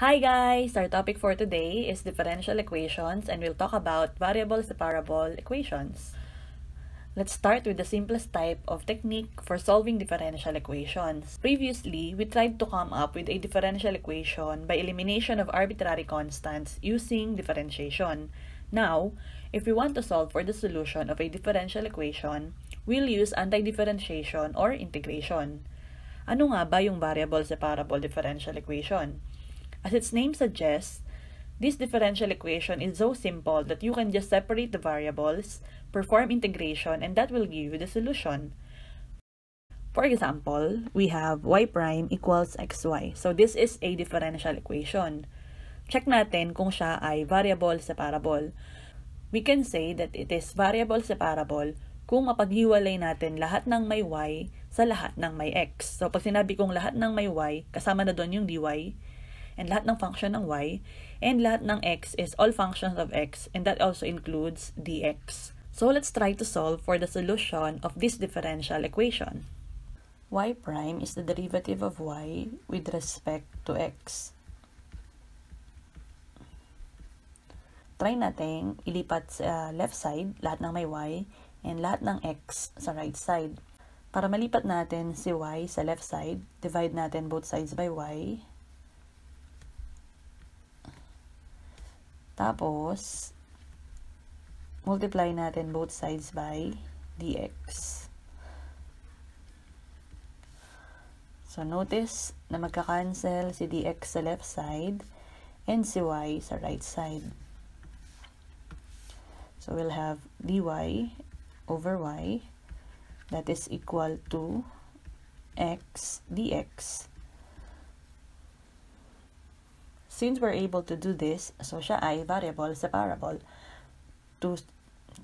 Hi guys! Our topic for today is differential equations and we'll talk about variable separable equations. Let's start with the simplest type of technique for solving differential equations. Previously, we tried to come up with a differential equation by elimination of arbitrary constants using differentiation. Now, if we want to solve for the solution of a differential equation, we'll use anti-differentiation or integration. Ano nga ba yung variable separable differential equation? As its name suggests, this differential equation is so simple that you can just separate the variables, perform integration, and that will give you the solution. For example, we have y prime equals xy. So this is a differential equation. Check natin kung siya ay variable separable. We can say that it is variable separable kung mapaghiwalay natin lahat ng may y sa lahat ng may x. So, pag sinabi kong lahat ng may y, kasama na doon yung dy, and lahat ng function ng y, and lahat ng x is all functions of x, and that also includes dx. So, let's try to solve for the solution of this differential equation. y prime is the derivative of y with respect to x. Try natin ilipat sa left side lahat ng may y and lahat ng x sa right side. Para malipat natin si y sa left side, divide natin both sides by y. Tapos, multiply natin both sides by dx. So, notice na magka-cancel si dx sa left side and si y sa right side. So, we'll have dy over y that is equal to x dx. Since we're able to do this, so ay variable separable. To,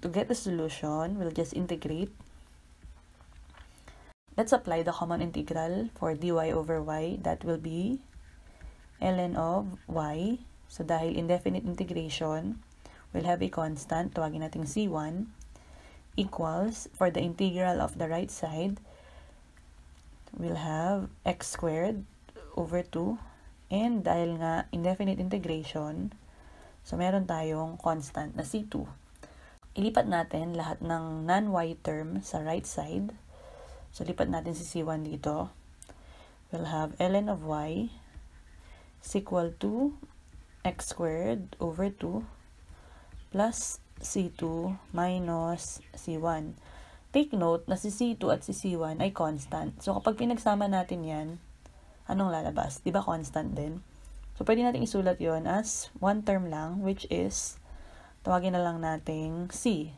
to get the solution, we'll just integrate. Let's apply the common integral for dy over y. That will be ln of y. So dahil indefinite integration, we'll have a constant, tawagin natin c1, equals, for the integral of the right side, we'll have x squared over 2. And dahil nga indefinite integration, so meron tayong constant na c2. Ilipat natin lahat ng non-y term sa right side. So lipat natin si c1 dito. We'll have ln of y is equal to x squared over 2 plus C2 minus C1. Take note na si C2 at si C1 ay constant. So, kapag pinagsama natin yan, anong lalabas? Di ba constant din? So, pwede natin isulat yon as one term lang, which is, tawagin na lang nating C.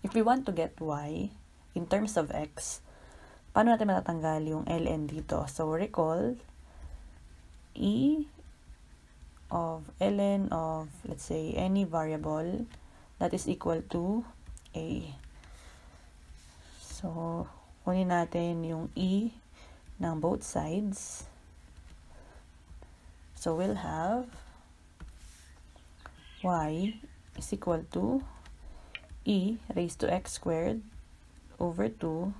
If we want to get y in terms of x, paano natin matatanggal yung ln dito? So, recall, e of ln of, let's say, any variable that is equal to a. So, kunin natin yung e ng both sides. So, we'll have y is equal to e raised to x squared over 2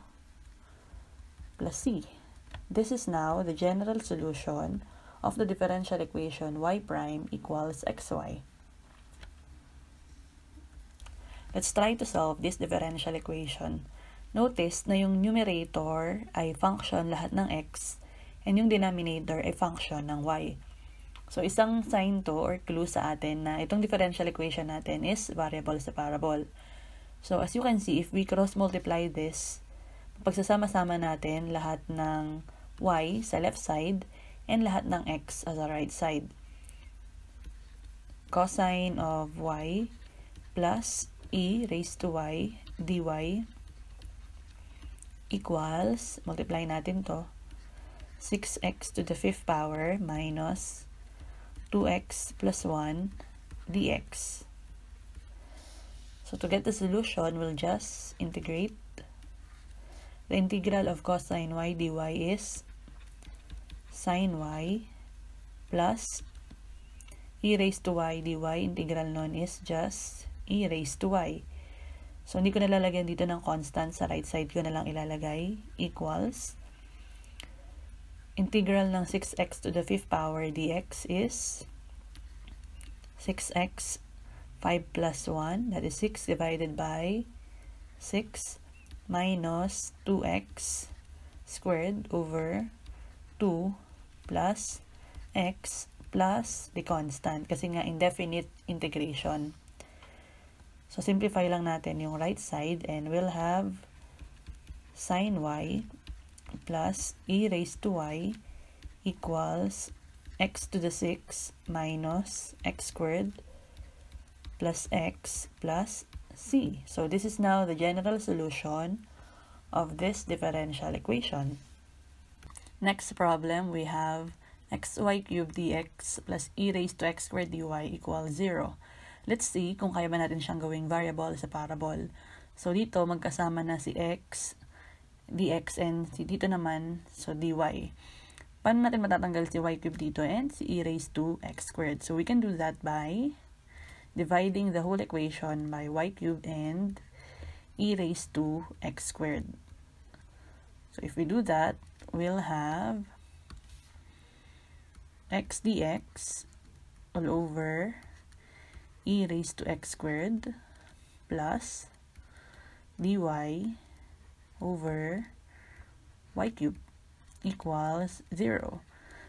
plus c. This is now the general solution of the differential equation y prime equals xy. Let's try to solve this differential equation. Notice na yung numerator ay function lahat ng x and yung denominator ay function ng y. So, isang sign to or clue sa atin na itong differential equation natin is variable separable. So, as you can see, if we cross-multiply this, pagsasama-sama natin lahat ng y sa left side and lahat ng x as a right side. Cosine of y plus e raised to y dy equals, multiply natin to, 6x to the fifth power minus 2x plus 1 dx. So to get the solution, we'll just integrate. The integral of cosine y dy is sine y plus e raised to y dy integral nun is just e raised to y. So, hindi ko nalalagyan dito ng constant. Sa right side ko na lang ilalagay. Equals. Integral ng 6x to the 5th power dx is 6x 5 plus 1. That is 6 divided by 6 minus 2x squared over 2 plus x plus the constant kasi nga indefinite integration. So, simplify lang natin yung right side and we'll have sine y plus e raised to y equals x to the 6 minus x squared plus x plus c. So this is now the general solution of this differential equation. Next problem, we have xy cubed dx plus e raised to x squared dy equals 0. Let's see kung kaya ba natin siyang gawing variable sa parabol. So dito, magkasama na si x, dx and si dito naman, so dy. Paano natin matatanggal si y cubed dito and si e raised to x squared? So we can do that by dividing the whole equation by y cubed and e raised to x squared. So if we do that, we'll have x dx all over e raised to x squared plus dy over y cubed equals 0.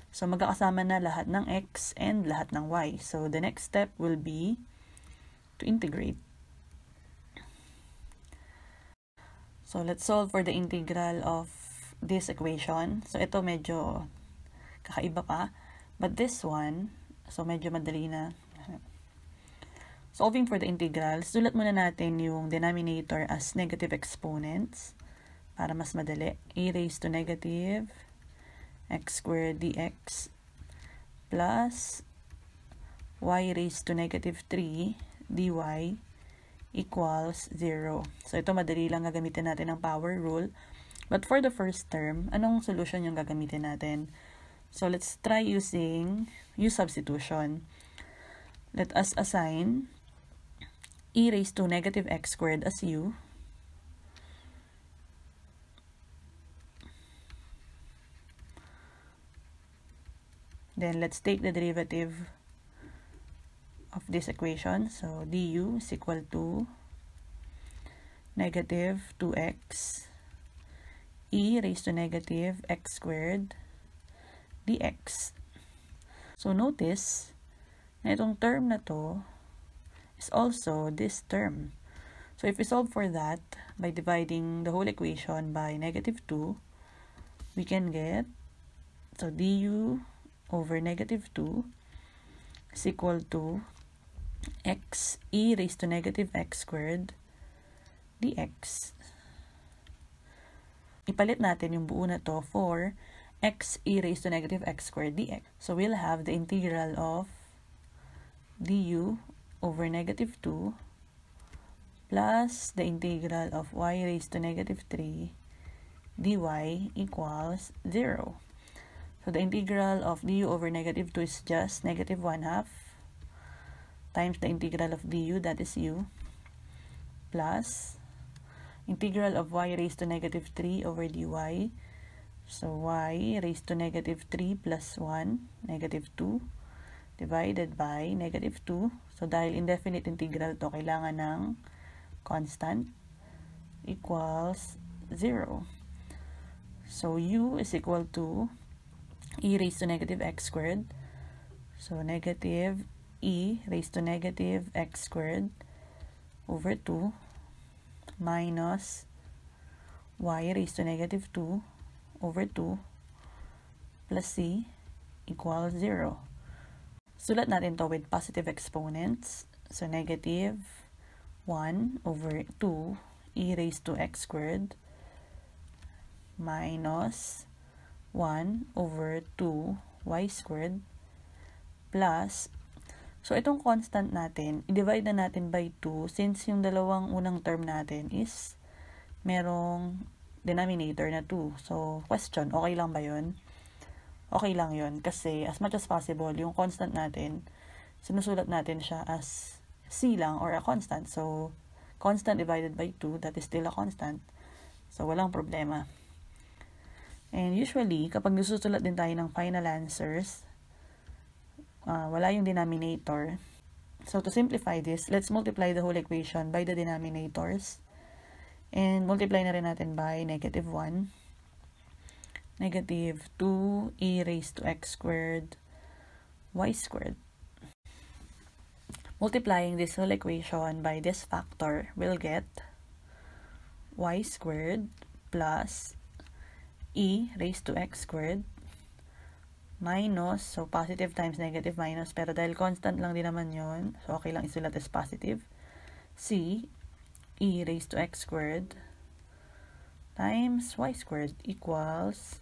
So, magkakasama na lahat ng x and lahat ng y. So, the next step will be to integrate. So, let's solve for the integral of this equation. So, ito medyo kakaiba pa. But this one, so medyo madali na. Solving for the integral, sulat muna natin yung denominator as negative exponents para mas madali. a raised to negative x squared dx plus y raised to negative 3 dy equals 0. So, ito madali lang gagamitin natin ang power rule. But for the first term, anong solution yung gagamitin natin? So, let's try using u substitution. Let us assign e raised to negative x squared as u. Then let's take the derivative of this equation. So du is equal to negative 2x e raised to negative x squared dx. So notice na itong term na to is also this term. So if we solve for that by dividing the whole equation by negative 2, we can get, so du over negative 2 is equal to x e raised to negative x squared dx. Ipalit natin yung buo na to for x e raised to negative x squared dx. So we'll have the integral of du over negative 2 plus the integral of y raised to negative 3 dy equals 0. So the integral of du over negative 2 is just negative 1 half times the integral of du, that is u, plus integral of y raised to negative 3 over dy. So y raised to negative 3 plus 1, negative 2 divided by negative 2. So, dahil indefinite integral to, kailangan ng constant equals 0. So, u is equal to e raised to negative x squared. So, negative e raised to negative x squared over 2 minus y raised to negative 2 over 2 plus c equals 0. Sulat natin to with positive exponents. So, negative 1 over 2 e raised to x squared minus 1 over 2 y squared plus So, itong constant natin, i-divide na natin by 2 since yung dalawang unang term natin is merong denominator na 2. So, question, okay lang ba yun? Okay lang yon kasi as much as possible, yung constant natin, sinusulat natin siya as C lang or a constant. So, constant divided by 2, that is still a constant. So, walang problema. And usually, kapag nasusulat din tayo ng final answers, uh, wala yung denominator. So, to simplify this, let's multiply the whole equation by the denominators. And multiply na rin natin by negative 1. Negative 2 e raised to x squared y squared. Multiplying this whole equation by this factor, we'll get y squared plus e raised to x squared minus, so positive times negative minus, pero dahil constant lang din naman yon so okay lang isulat as positive, c e raised to x squared times y squared equals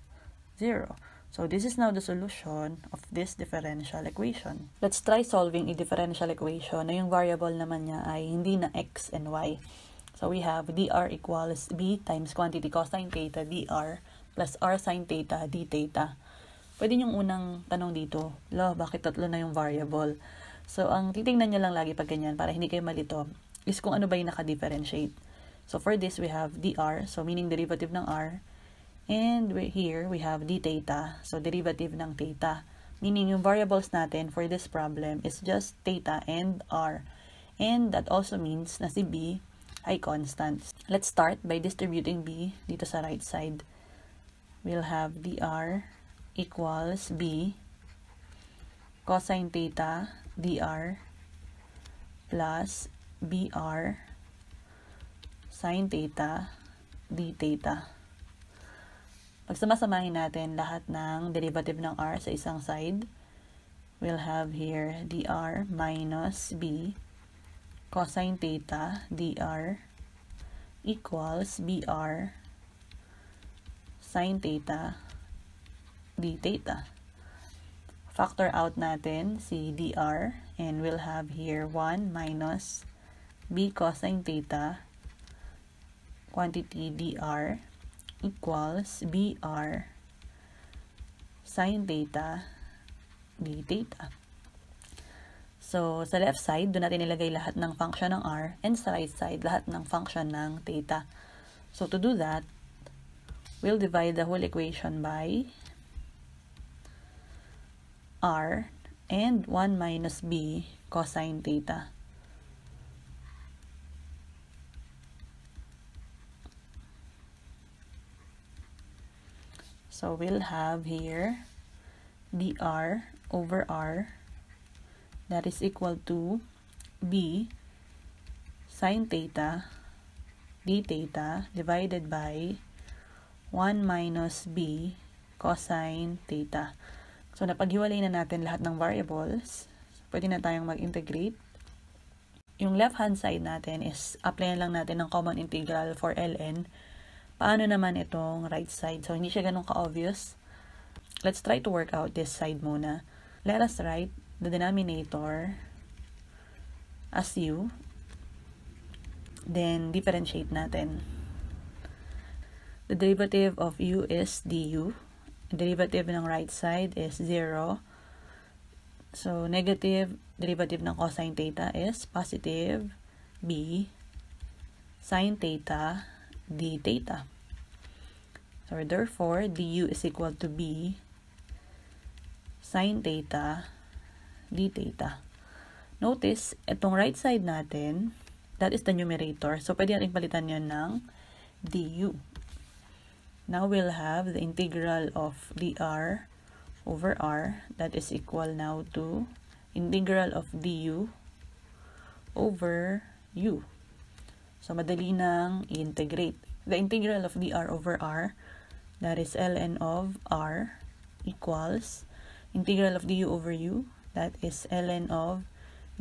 0. So this is now the solution of this differential equation. Let's try solving a differential equation na yung variable naman niya ay hindi na x and y. So we have dr equals b times quantity cosine theta dr plus r sine theta d theta. Pwede yung unang tanong dito, lo, bakit tatlo na yung variable? So ang titingnan niyo lang lagi pag ganyan para hindi kayo malito is kung ano ba yung naka-differentiate. So for this we have dr, so meaning derivative ng r, And we, here, we have d theta. So, derivative ng theta. Meaning, yung variables natin for this problem is just theta and r. And that also means na si b ay constant. Let's start by distributing b dito sa right side. We'll have dr equals b cosine theta dr plus br sine theta d theta. Pagsamasamahin natin lahat ng derivative ng r sa isang side, we'll have here dr minus b cosine theta dr equals br sine theta d theta. Factor out natin si dr and we'll have here 1 minus b cosine theta quantity dr equals BR sine theta d theta. So, sa left side, doon natin ilagay lahat ng function ng r, and sa right side, lahat ng function ng theta. So, to do that, we'll divide the whole equation by r and 1 minus b cosine theta. So we'll have here dr over r that is equal to b sine theta d theta divided by 1 minus b cosine theta. So napaghiwalay na natin lahat ng variables. Pwede na tayong mag-integrate. Yung left hand side natin is apply lang natin ng common integral for ln Paano naman itong right side? So, hindi siya ganun ka-obvious. Let's try to work out this side muna. Let us write the denominator as u. Then, differentiate natin. The derivative of u is du. Derivative ng right side is 0. So, negative derivative ng cosine theta is positive b sine theta d theta. So, therefore, du is equal to b sine theta d theta. Notice, itong right side natin, that is the numerator. So, pwede natin palitan yan ng du. Now, we'll have the integral of dr over r that is equal now to integral of du over u. So, madali nang i-integrate. The integral of dr over r, that is ln of r, equals integral of du over u, that is ln of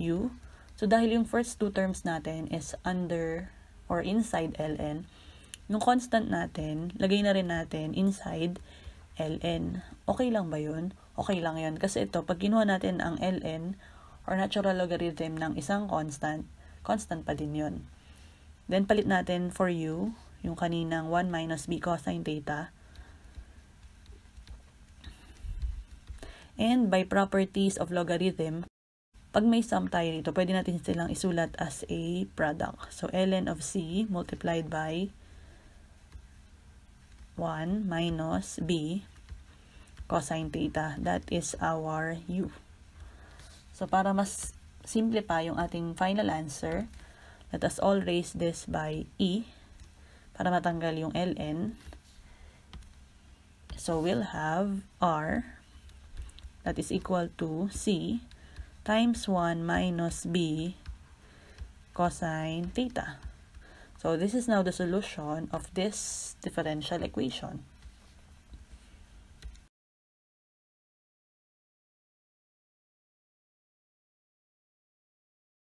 u. So, dahil yung first two terms natin is under or inside ln, yung constant natin, lagay na rin natin inside ln. Okay lang ba yun? Okay lang yun. Kasi ito, pag kinuha natin ang ln or natural logarithm ng isang constant, constant pa din yun. Then, palit natin for u, yung kaninang 1 minus b cosine theta. And by properties of logarithm, Pag may sum tayo dito, pwede natin silang isulat as a product. So, ln of c multiplied by 1 minus b cosine theta. That is our u. So, para mas simple pa yung ating final answer, let us all raise this by e para matanggal yung ln. So, we'll have r that is equal to c times 1 minus b cosine theta. So, this is now the solution of this differential equation.